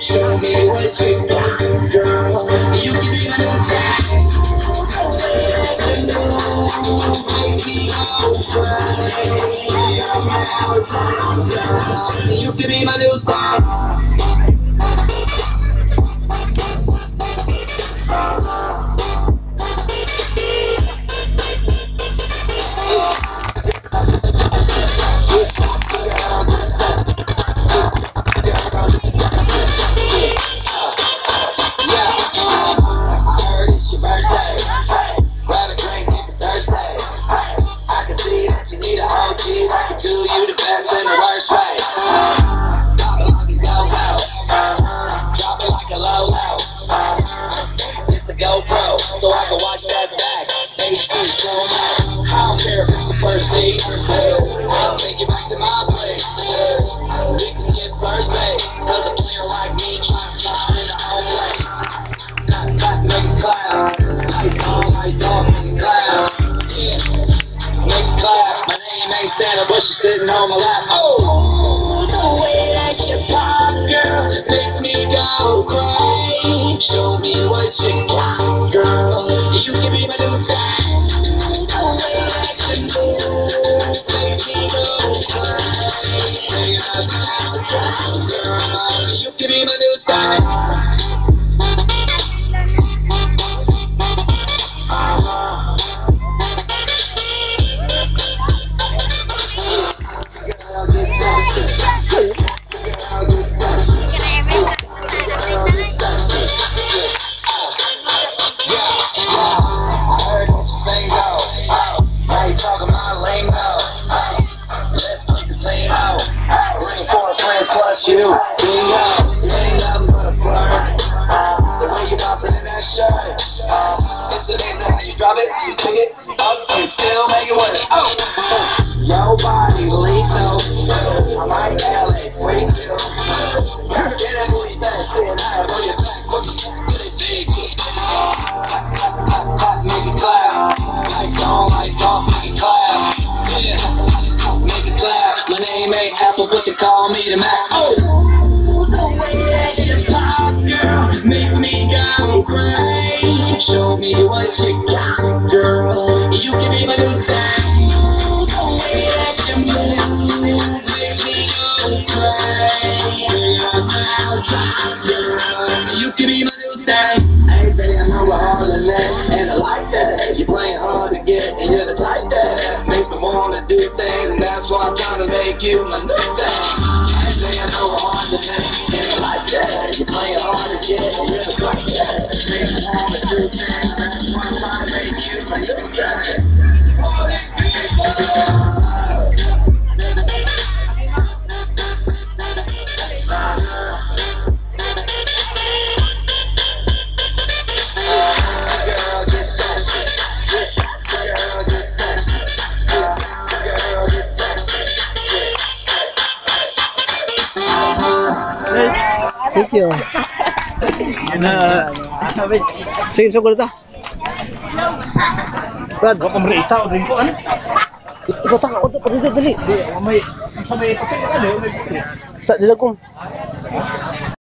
Show me what you got, girl. You can be my new guy. The way that you move makes me crazy. I'm. You can be my new thing. So I can watch that back. HD slow-mo. I don't care if it's the first date. I'll take you back to my place. We can skip first base. Cause a player like me trying to slide in the home place. Clap, clap, make it clap. Lights on, lights off, make it clap. Yeah, make it clap. My name ain't Santa, but she's sitting on my lap. Oh, You give me my new thing. Plus you. You ain't nothing but a flirt. The way you bouncing in that shirt. Uh, it's amazing how you drop it, you pick it up, and still make it work. Oh, your body lethal. I might LA freak you. Get that booty back, sit high but they call me the Mac. Oh, the way that you pop, girl, makes me go crazy. Show me what you got, girl. You can be my new thing. The way that you move makes me go crazy. I'm out of girl. You can be my new thing. Do things, and that's why I'm trying to make you my new thing. Know we're harder than that, and I like that. You playing hard to get, you're the type that makes me wanna do things, Thank you. Ano? ano, ano? Sige, sige ko dito. Brad. Huwag kang reita o rin ano? ko, ano? Ikaw taka, o dito, dito, dali. May, may papel ka, may papel. Dila kong.